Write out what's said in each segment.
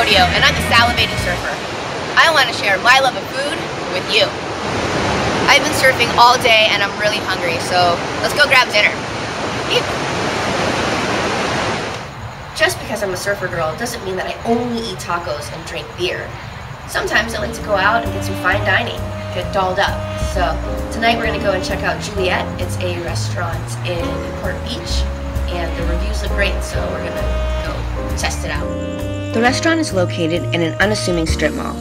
Rodeo, and I'm the Salivating Surfer. I want to share my love of food with you. I've been surfing all day and I'm really hungry, so let's go grab dinner. Just because I'm a surfer girl doesn't mean that I only eat tacos and drink beer. Sometimes I like to go out and get some fine dining, get dolled up. So tonight we're gonna go and check out Juliette. It's a restaurant in Newport Beach, and the reviews look great, so we're gonna go test it out. The restaurant is located in an unassuming strip mall,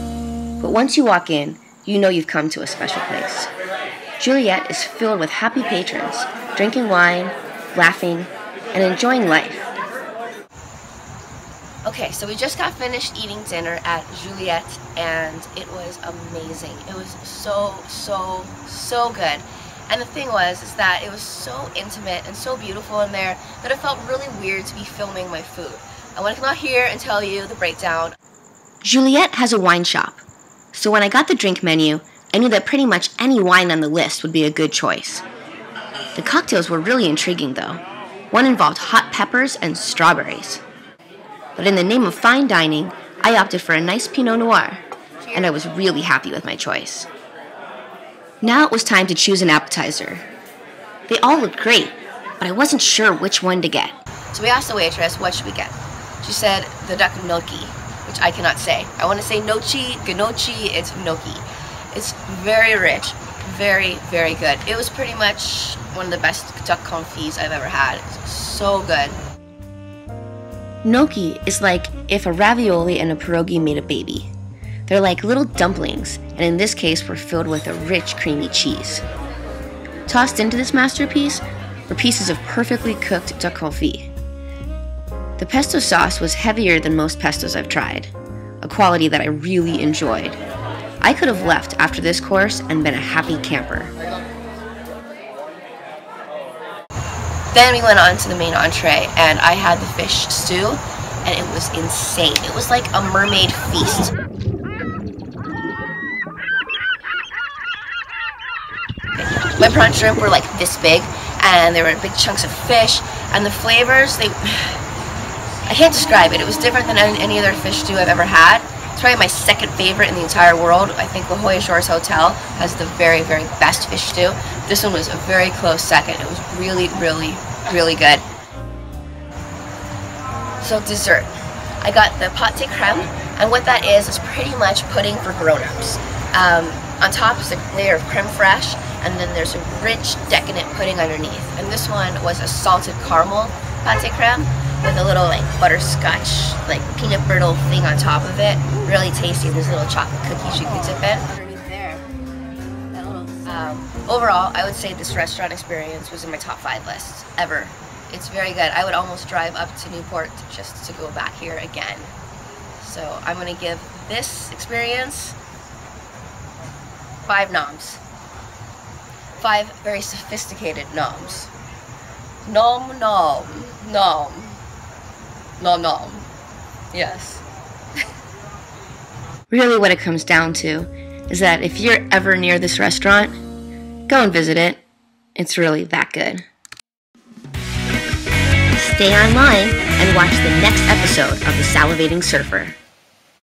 but once you walk in, you know you've come to a special place. Juliette is filled with happy patrons, drinking wine, laughing, and enjoying life. Okay, so we just got finished eating dinner at Juliette and it was amazing. It was so, so, so good. And the thing was is that it was so intimate and so beautiful in there that it felt really weird to be filming my food. I want to come out here and tell you the breakdown. Juliette has a wine shop, so when I got the drink menu, I knew that pretty much any wine on the list would be a good choice. The cocktails were really intriguing though. One involved hot peppers and strawberries. But in the name of fine dining, I opted for a nice Pinot Noir, and I was really happy with my choice. Now it was time to choose an appetizer. They all looked great, but I wasn't sure which one to get. So we asked the waitress, what should we get? She said the duck gnocchi, which I cannot say. I want to say nochi, gnocchi, it's gnocchi. It's very rich, very, very good. It was pretty much one of the best duck confits I've ever had. It's so good. Gnocchi is like if a ravioli and a pierogi made a baby. They're like little dumplings, and in this case were filled with a rich, creamy cheese. Tossed into this masterpiece were pieces of perfectly cooked duck confit. The pesto sauce was heavier than most pestos I've tried, a quality that I really enjoyed. I could have left after this course and been a happy camper. Then we went on to the main entree, and I had the fish stew, and it was insane. It was like a mermaid feast. My prawn shrimp were like this big, and there were big chunks of fish, and the flavors, they... I can't describe it. It was different than any other fish stew I've ever had. It's probably my second favorite in the entire world. I think La Jolla Shores Hotel has the very, very best fish stew. This one was a very close second. It was really, really, really good. So dessert. I got the pate creme, and what that is is pretty much pudding for grown-ups. Um, on top is a layer of creme fraiche, and then there's a rich, decadent pudding underneath. And this one was a salted caramel pate creme with a little like butterscotch, like peanut brittle thing on top of it. Really tasty. There's little chocolate cookies you can dip in. Um, overall, I would say this restaurant experience was in my top five list ever. It's very good. I would almost drive up to Newport just to go back here again. So I'm going to give this experience five noms. Five very sophisticated noms. Nom nom nom nom nom. Yes. Really, what it comes down to is that if you're ever near this restaurant, go and visit it. It's really that good. Stay online and watch the next episode of The Salivating Surfer.